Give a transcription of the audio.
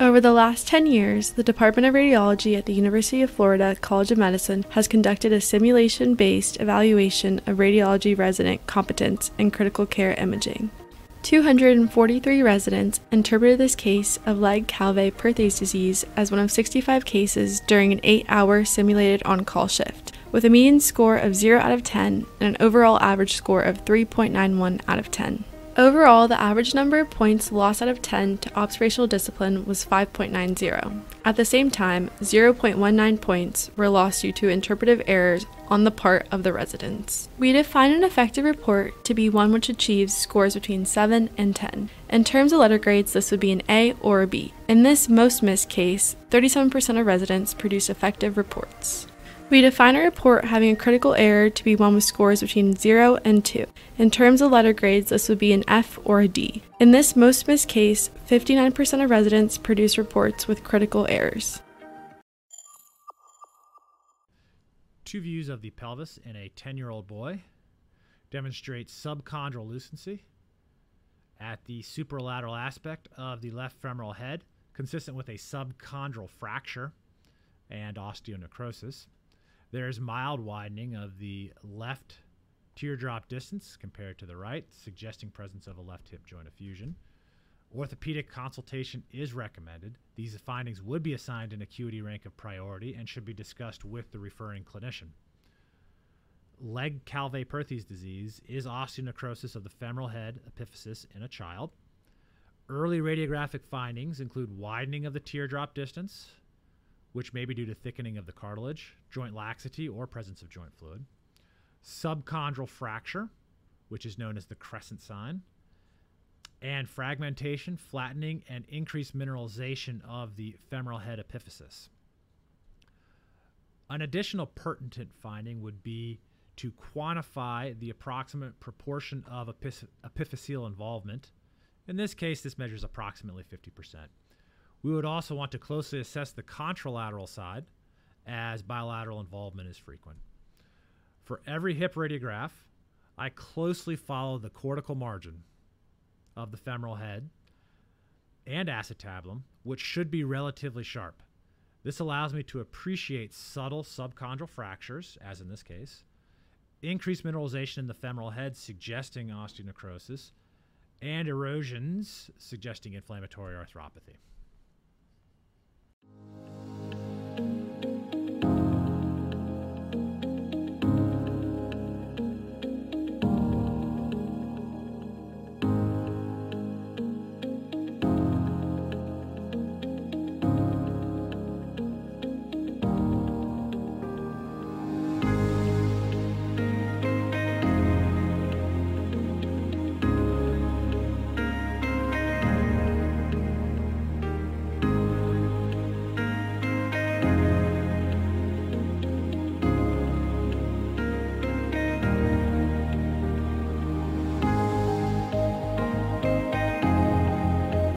Over the last 10 years, the Department of Radiology at the University of Florida College of Medicine has conducted a simulation based evaluation of radiology resident competence in critical care imaging. 243 residents interpreted this case of Legg-Calvé-Perthes disease as one of 65 cases during an 8 hour simulated on call shift, with a median score of 0 out of 10 and an overall average score of 3.91 out of 10. Overall, the average number of points lost out of 10 to observational discipline was 5.90. At the same time, 0.19 points were lost due to interpretive errors on the part of the residents. We define an effective report to be one which achieves scores between 7 and 10. In terms of letter grades, this would be an A or a B. In this most missed case, 37% of residents produce effective reports. We define a report having a critical error to be one with scores between 0 and 2. In terms of letter grades, this would be an F or a D. In this most missed case, 59% of residents produce reports with critical errors. Two views of the pelvis in a 10 year old boy demonstrate subchondral lucency at the superolateral aspect of the left femoral head, consistent with a subchondral fracture and osteonecrosis. There's mild widening of the left teardrop distance compared to the right, suggesting presence of a left hip joint effusion. Orthopedic consultation is recommended. These findings would be assigned an acuity rank of priority and should be discussed with the referring clinician. Legg-Calvé-Perthes disease is osteonecrosis of the femoral head epiphysis in a child. Early radiographic findings include widening of the teardrop distance, which may be due to thickening of the cartilage, joint laxity, or presence of joint fluid. Subchondral fracture, which is known as the crescent sign. And fragmentation, flattening, and increased mineralization of the femoral head epiphysis. An additional pertinent finding would be to quantify the approximate proportion of epiphyseal involvement. In this case, this measures approximately 50%. We would also want to closely assess the contralateral side as bilateral involvement is frequent. For every hip radiograph, I closely follow the cortical margin of the femoral head and acetabulum, which should be relatively sharp. This allows me to appreciate subtle subchondral fractures, as in this case, increased mineralization in the femoral head suggesting osteonecrosis, and erosions suggesting inflammatory arthropathy.